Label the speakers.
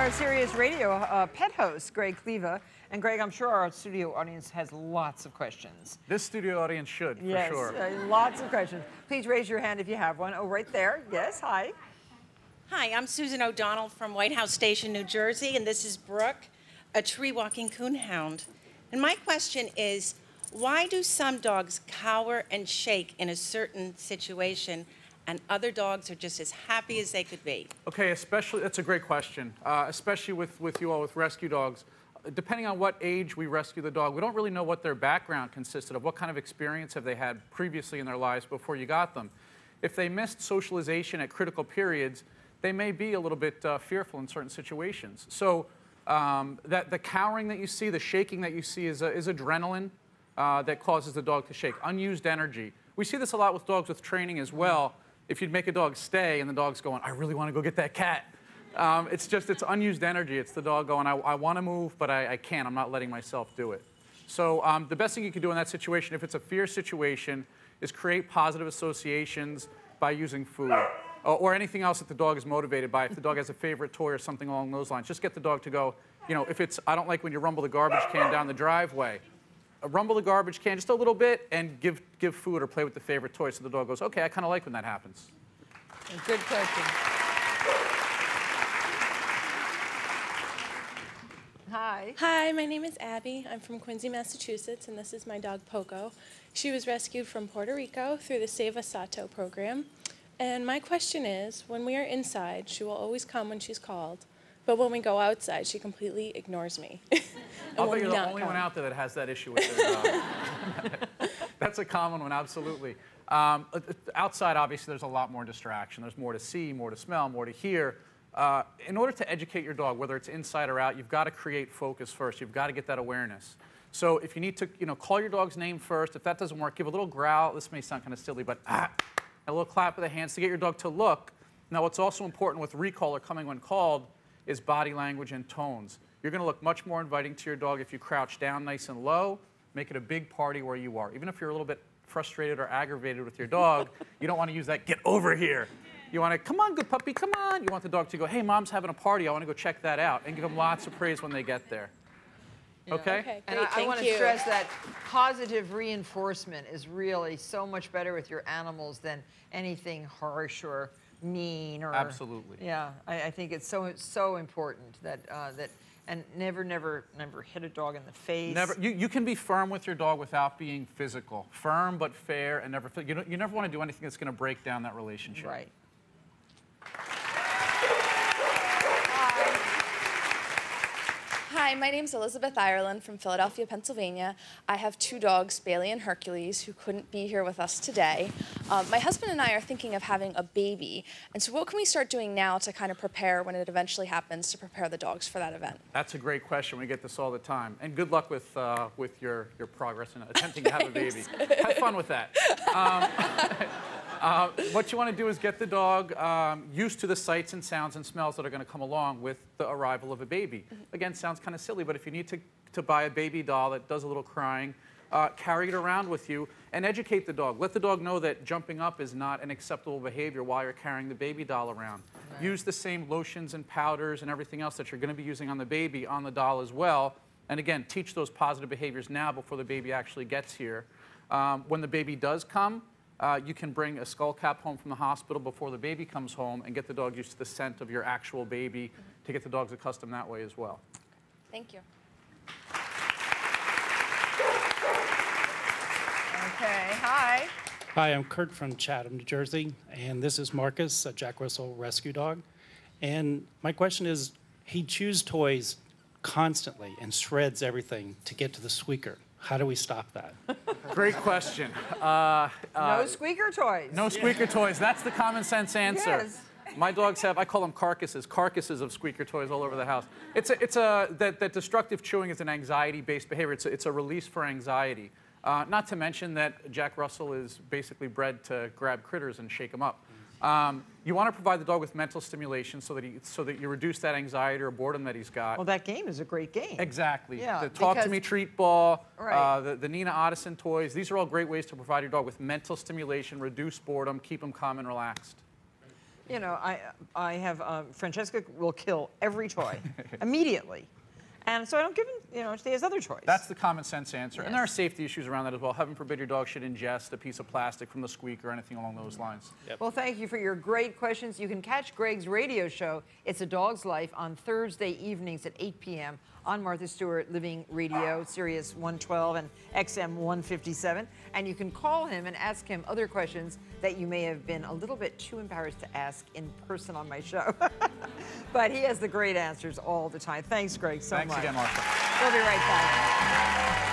Speaker 1: our Sirius Radio uh, pet host, Greg Kleva. And Greg, I'm sure our studio audience has lots of questions.
Speaker 2: This studio audience should, for
Speaker 1: yes,
Speaker 2: sure.
Speaker 1: uh, lots of questions. Please raise your hand if you have one. Oh, right there. Yes, hi.
Speaker 3: Hi, I'm Susan O'Donnell from White House Station, New Jersey, and this is Brooke, a Treeing Walker coonhound. And my question is why do some dogs cower and shake in a certain situation and other dogs are just as happy as they could be?
Speaker 2: Okay, especially, that's a great question, uh, especially with, with you all with rescue dogs. Depending on what age we rescue the dog, we don't really know what their background consisted of. What kind of experience have they had previously in their lives before you got them? If they missed socialization at critical periods, they may be a little bit uh, fearful in certain situations. So um, that the cowering that you see, the shaking that you see is, is adrenaline uh, that causes the dog to shake, unused energy. We see this a lot with dogs with training as well. If you'd make a dog stay and the dog's going, I really want to go get that cat, um, it's just, it's unused energy. It's the dog going, I, I want to move, but I, I, can't. I'm not letting myself do it. So um, the best thing you can do in that situation, if it's a fear situation, is create positive associations by using food uh, or anything else that the dog is motivated by. If the dog has a favorite toy or something along those lines, just get the dog to go, you know, if it's, I don't like when you rumble the garbage can down the driveway, rumble the garbage can just a little bit and give, give food or play with the favorite toy so the dog goes, okay, I kind of like when that happens.
Speaker 1: Good question. Hi.
Speaker 4: Hi, my name is Abby. I'm from Quincy, Massachusetts, and this is my dog Poco. She was rescued from Puerto Rico through the Save a Sato program. And my question is when we are inside, she will always come when she's called. But when we go outside, she completely ignores me.
Speaker 2: I'll bet you're the only come. one out there that has that issue with their dog. That's a common one, absolutely. Um, outside, obviously, there's a lot more distraction. There's more to see, more to smell, more to hear. Uh, in order to educate your dog, whether it's inside or out, you've got to create focus first. You've got to get that awareness. So if you need to, you know, call your dog's name first. If that doesn't work, give a little growl. This may sound kind of silly, but ah, a little clap of the hands to get your dog to look. Now, what's also important with recall or coming when called is body language and tones. You're going to look much more inviting to your dog if you crouch down nice and low, make it a big party where you are. Even if you're a little bit frustrated or aggravated with your dog, you don't want to use that get over here. You want to, come on, good puppy, come on. You want the dog to go, hey, mom's having a party. I want to go check that out. And give them lots of praise when they get there.
Speaker 1: Yeah.
Speaker 2: Okay?
Speaker 1: okay and I, I want to stress that positive reinforcement is really so much better with your animals than anything harsh or mean or
Speaker 2: absolutely.
Speaker 1: Yeah, I, I think it's so so important that uh, that and never, never, never hit a dog in the face.
Speaker 2: Never. You, you can be firm with your dog without being physical. Firm but fair and never. You, know you never want to do anything that's going to break down that relationship.
Speaker 1: Right.
Speaker 4: Hi, my name is Elizabeth Ireland from Philadelphia, Pennsylvania. I have two dogs, Bailey and Hercules, who couldn't be here with us today. Um, my husband and I are thinking of having a baby, and so what can we start doing now to kind of prepare when it eventually happens to prepare the dogs for that event?
Speaker 2: That's a great question. We get this all the time, and good luck with uh, with your your progress in attempting to have a baby. have fun with that. Um, Uh, what you want to do is get the dog um, used to the sights and sounds and smells that are going to come along with the arrival of a baby. Mm-hmm. Again, sounds kind of silly, but if you need to, to buy a baby doll that does a little crying, uh, carry it around with you and educate the dog. Let the dog know that jumping up is not an acceptable behavior while you're carrying the baby doll around. Right. Use the same lotions and powders and everything else that you're going to be using on the baby on the doll as well. And again, teach those positive behaviors now before the baby actually gets here. Um, when the baby does come, uh, you can bring a skull cap home from the hospital before the baby comes home and get the dog used to the scent of your actual baby mm -hmm. to get the dogs accustomed that way as well.
Speaker 4: Thank you.
Speaker 1: Okay, hi.
Speaker 5: Hi, I'm Kurt from Chatham, New Jersey, and this is Marcus, a Jack Russell rescue dog. And my question is, he chews toys constantly and shreds everything to get to the squeaker. How do we stop that?
Speaker 2: Great question. Uh,
Speaker 1: uh, no squeaker toys.
Speaker 2: No squeaker toys. That's the common sense answer.
Speaker 1: Yes.
Speaker 2: My dogs have, I call them carcasses, carcasses of squeaker toys all over the house. It's a, it's a, that, that destructive chewing is an anxiety-based behavior. It's a, it's a release for anxiety. Uh, not to mention that Jack Russell is basically bred to grab critters and shake them up. Um, you want to provide the dog with mental stimulation so that he, so that you reduce that anxiety or boredom that he's got.
Speaker 1: Well, that game is a great game.
Speaker 2: Exactly.
Speaker 1: Yeah,
Speaker 2: the Talk
Speaker 1: because,
Speaker 2: to Me treat ball,
Speaker 1: right.
Speaker 2: uh, the, the Nina Ottosson toys. These are all great ways to provide your dog with mental stimulation, reduce boredom, keep them calm and relaxed.
Speaker 1: you know, I, I have, um, Francesca will kill every toy immediately. And so I don't give him, you know, she has other choice.
Speaker 2: That's the common sense answer. And there are safety issues around that as well. Heaven forbid your dog should ingest a piece of plastic from the squeak or anything along those lines.
Speaker 1: Well, thank you for your great questions. You can catch Greg's radio show, It's a Dog's Life, on Thursday evenings at 8 p.m. on Martha Stewart Living Radio, Sirius 112 and XM 157. And you can call him and ask him other questions that you may have been a little bit too embarrassed to ask in person on my show. but he has the great answers all the time. Thanks, Greg, so
Speaker 2: Thanks
Speaker 1: much.
Speaker 2: again, Martha.
Speaker 1: We'll be right back.